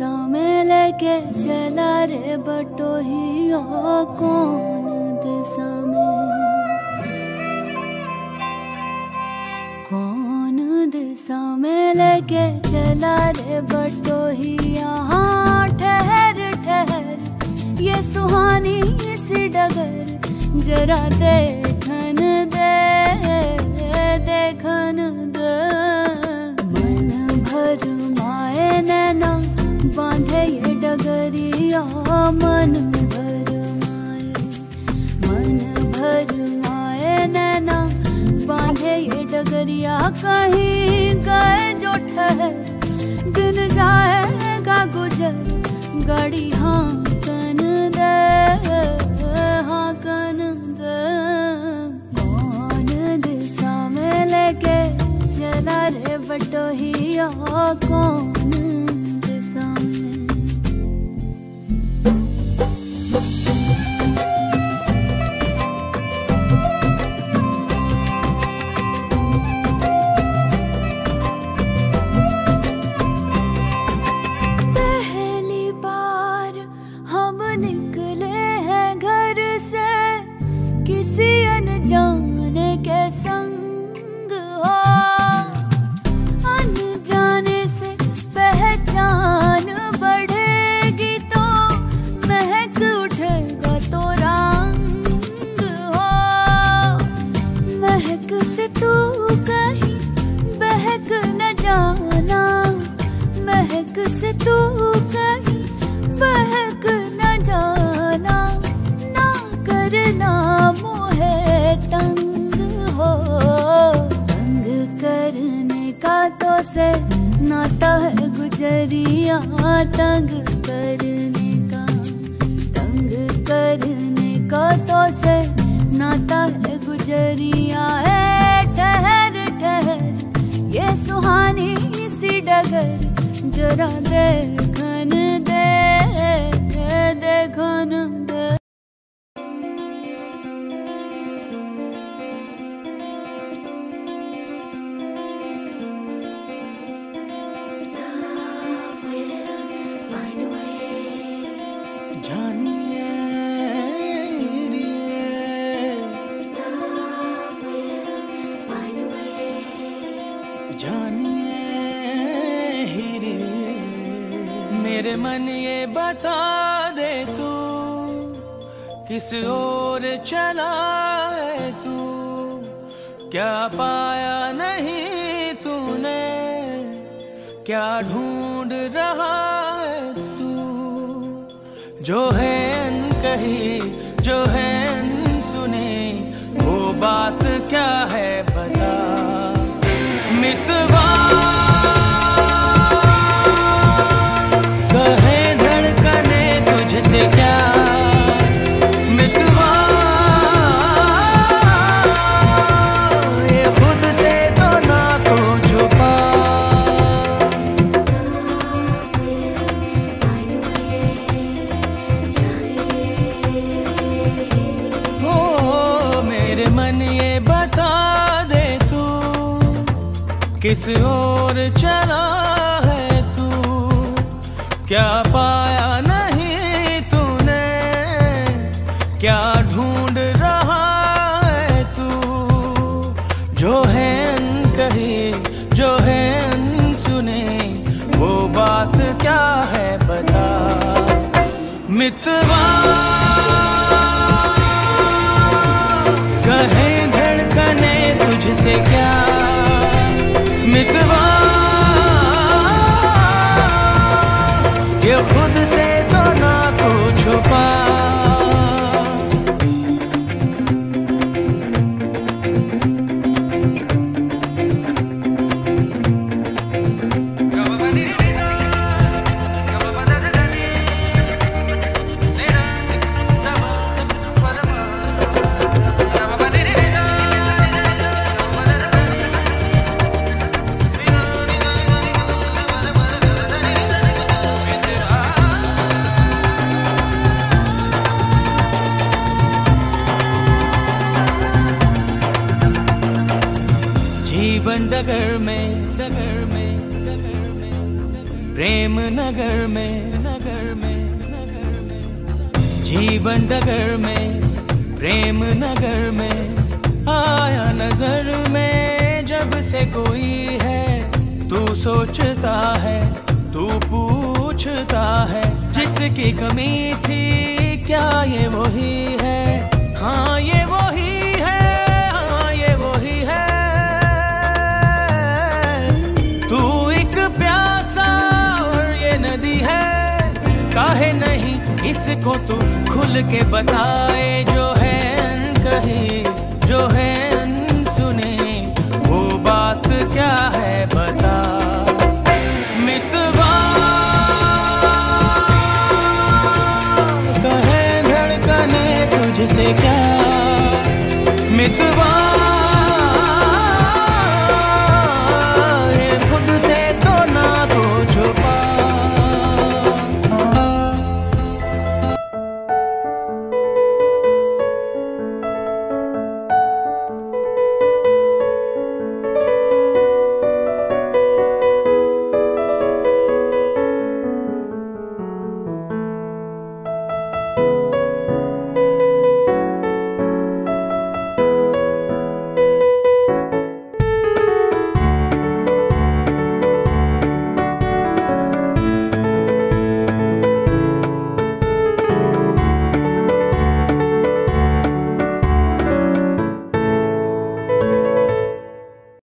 लेके चला रे बटोहिया कौन दिशा में कौन दिशा में लेके चला रे बटोहिया हाँ ठहर ठहर। ये सुहानी सी डगर, जरा देखन दे, देखन डगरिया मन भर माए, मन भर माए नैना, बांधे ये डगरिया कहीं गए जो ठहर, दिन जाएगा गुजर, गाड़ी हाँ कन दे हाँ कन दे। कौन दिशा में लेके चला रे बटोहिया, कौन नाता है गुजरिया तंग करने का। तंग करने का तो से नाता है गुजरिया। है ठहर ठहर, ये सुहानी सी डगर, जरा देखन मेरे मन ये बता दे तू, किस ओर चला है तू? क्या पाया नहीं तूने? क्या ढूंढ रहा है तू? जो है कही, जो है सुनी, वो बात ओर चला है तू? क्या पाया नहीं तूने? क्या ढूंढ रहा है तू? जो है कही, जो है सुने, वो बात क्या है बता? मितवा जीवन डगर में, नगर में नगर में, प्रेम नगर में नगर में नगर में, जीवन नगर में, प्रेम नगर में, आया नज़र में जब से कोई है, तू सोचता है, तू पूछता है, जिसकी कमी थी, क्या ये वही है? हाँ ये वही काहे नहीं? इसको तू खुल के बताए, जो है कही, जो है सुने। वो बात क्या है बता?